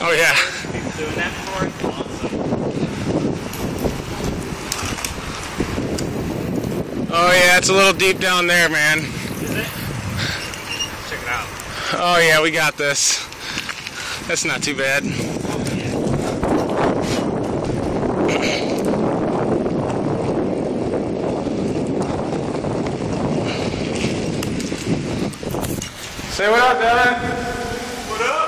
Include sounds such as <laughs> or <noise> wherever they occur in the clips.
Oh yeah. People doing that before? Awesome. Oh yeah, it's a little deep down there, man. Is it? Check it out. Oh yeah, we got this. That's not too bad. Say what up, Devin. What up?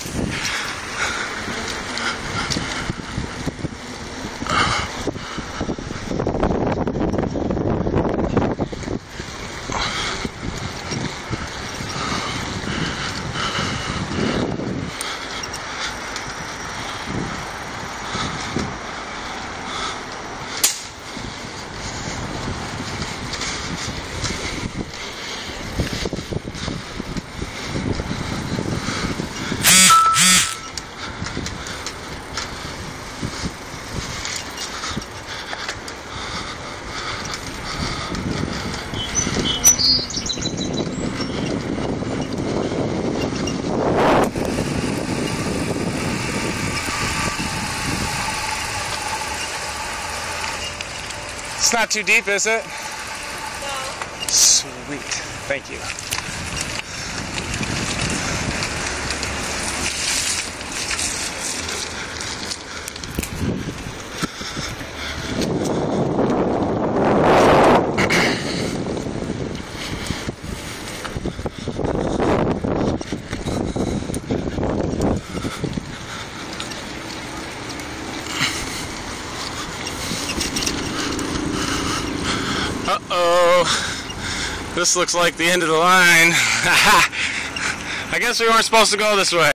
It's not too deep, is it? No. Sweet. Thank you. Uh-oh. This looks like the end of the line. <laughs> I guess we weren't supposed to go this way.